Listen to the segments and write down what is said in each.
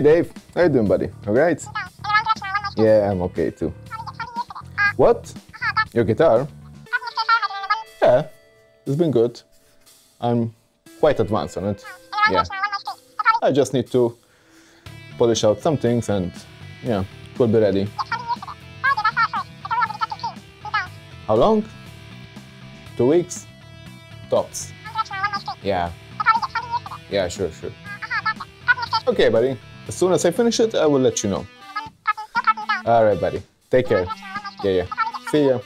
Hey Dave, how you doing buddy? Alright? Yeah, I'm okay too. What? Your guitar? Yeah, it's been good. I'm quite advanced on it. Yeah. I just need to polish out some things and yeah, it will be ready. How long? Two weeks? Tops. Yeah. Yeah, sure, sure. Okay, buddy. As soon as I finish it, I will let you know. Alright, buddy. Take care. Yeah, yeah. See ya.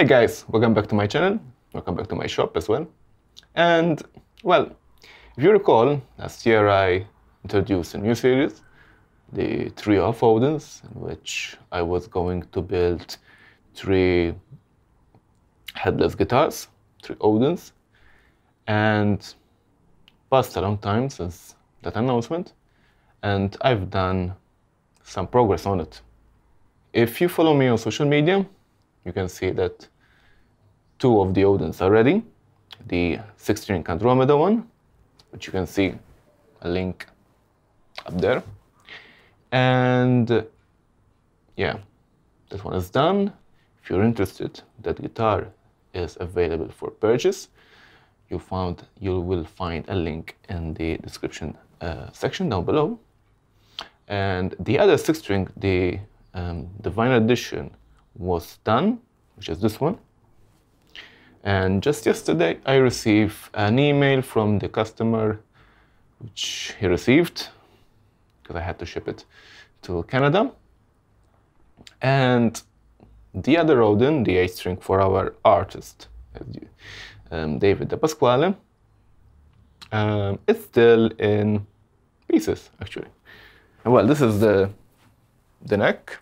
Hey guys, welcome back to my channel, welcome back to my shop as well. And well, if you recall, last year I introduced a new series the trio of Odins, in which I was going to build three headless guitars, three Odins, and passed a long time since that announcement, and I've done some progress on it. If you follow me on social media, you can see that two of the Odins are ready. The 6-string Andromeda one, which you can see a link up there. And yeah, this one is done. If you're interested, that guitar is available for purchase. You found you will find a link in the description uh, section down below. And the other six string, the um, Divine Edition, was done, which is this one. And just yesterday, I received an email from the customer, which he received because I had to ship it to Canada. And the other Odin, the 8 string for our artist, um, David Depasquale, um, it's still in pieces actually. Well, this is the, the neck,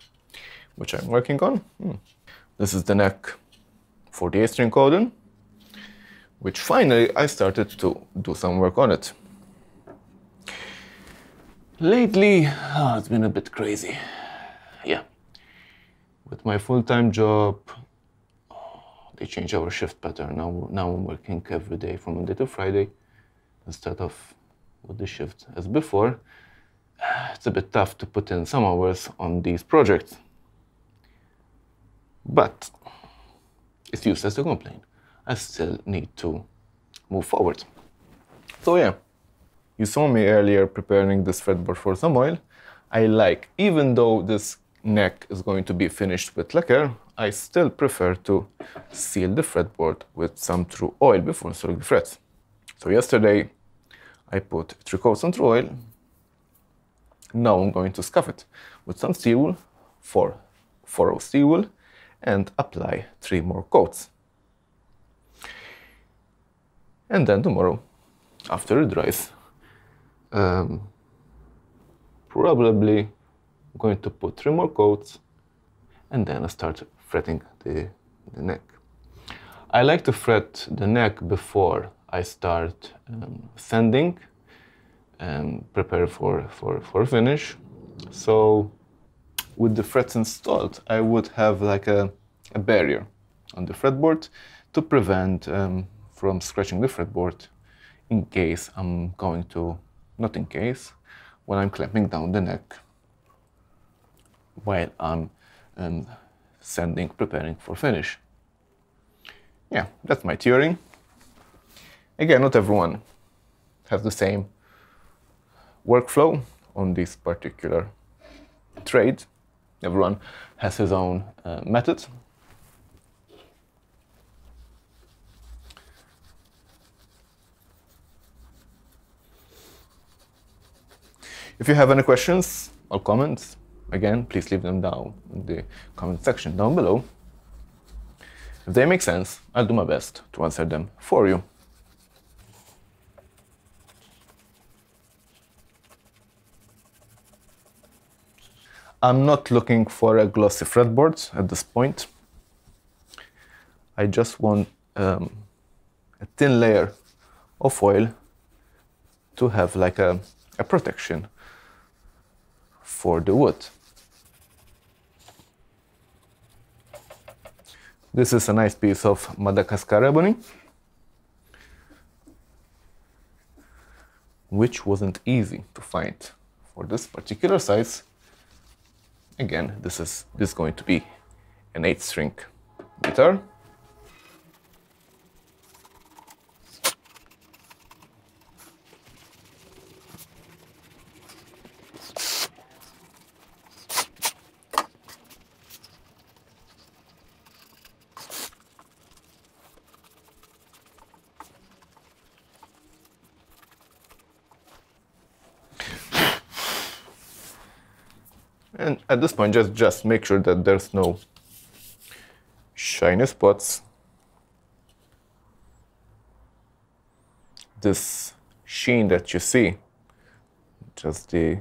which I'm working on. Hmm. This is the neck for the 8 string Odin, which finally I started to do some work on it. Lately, oh, it's been a bit crazy. Yeah. With my full-time job, oh, they changed our shift pattern. Now, now I'm working every day from Monday to Friday instead of with the shift as before. It's a bit tough to put in some hours on these projects. But it's useless to complain. I still need to move forward. So yeah. You saw me earlier preparing this fretboard for some oil. I like, even though this neck is going to be finished with lacquer, I still prefer to seal the fretboard with some Tru-Oil before installing the frets. So yesterday I put three coats on Tru-Oil. Now I'm going to scuff it with some steel wool, four, of steel wool, and apply three more coats. And then tomorrow, after it dries, um, probably going to put three more coats and then I start fretting the, the neck. I like to fret the neck before I start um, sanding and prepare for, for, for finish. So with the frets installed, I would have like a, a barrier on the fretboard to prevent um, from scratching the fretboard in case I'm going to not in case, when I'm clamping down the neck while I'm um, sanding, preparing for finish. Yeah, that's my theory. Again, not everyone has the same workflow on this particular trade. Everyone has his own uh, If you have any questions or comments, again, please leave them down in the comment section down below. If they make sense, I'll do my best to answer them for you. I'm not looking for a glossy fretboard at this point. I just want um, a thin layer of foil to have like a, a protection for the wood. This is a nice piece of Madagascar ebony, which wasn't easy to find for this particular size. Again, this is, this is going to be an 8 string guitar. And at this point, just, just make sure that there's no shiny spots. This sheen that you see, just the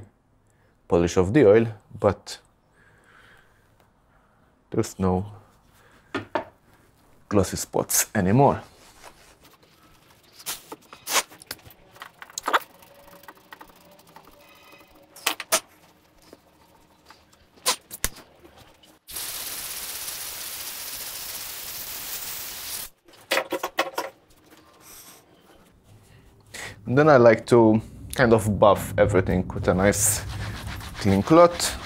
polish of the oil, but there's no glossy spots anymore. And then I like to kind of buff everything with a nice clean cloth.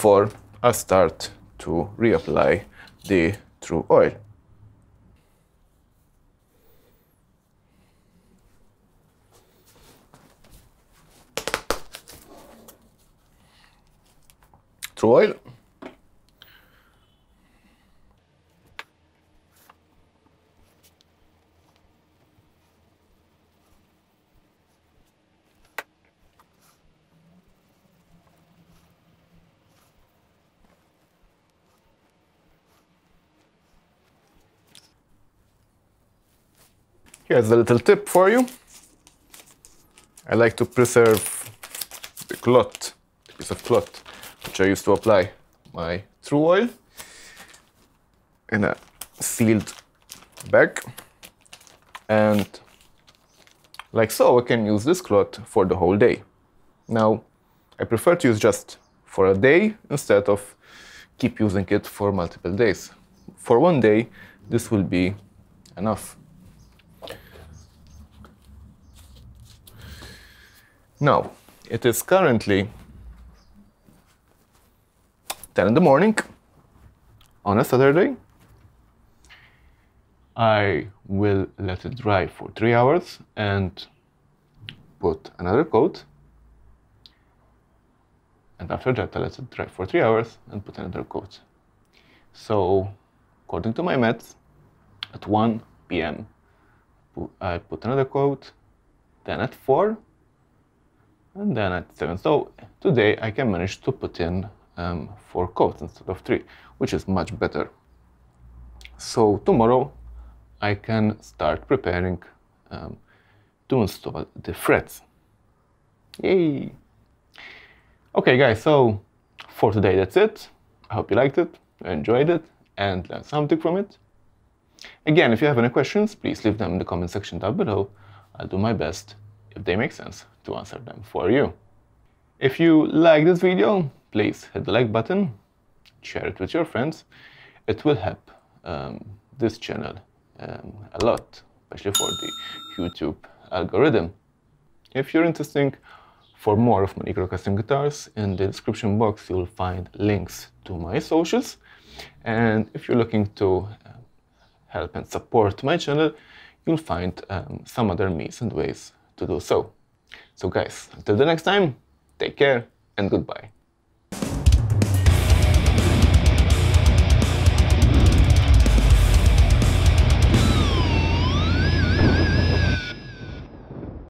before I start to reapply the Tru-Oil. Tru-Oil. Here's a little tip for you. I like to preserve the cloth, the piece of cloth, which I used to apply my Tru-Oil in a sealed bag. And like so, I can use this cloth for the whole day. Now, I prefer to use just for a day instead of keep using it for multiple days. For one day, this will be enough. Now, it is currently 10 in the morning on a Saturday. I will let it dry for three hours and put another coat. And after that, I let it dry for three hours and put another coat. So, according to my maths, at 1 p.m., I put another coat, then at 4, and then at 7. So today I can manage to put in um, 4 coats instead of 3, which is much better. So tomorrow I can start preparing um, to install the frets. Yay! Okay guys, so for today that's it. I hope you liked it, enjoyed it, and learned something from it. Again, if you have any questions, please leave them in the comment section down below. I'll do my best if they make sense to answer them for you. If you like this video, please hit the like button, share it with your friends. It will help um, this channel um, a lot, especially for the YouTube algorithm. If you're interested for more of my custom guitars, in the description box you'll find links to my socials. And if you're looking to uh, help and support my channel, you'll find um, some other means and ways to do so. So guys, until the next time, take care and goodbye.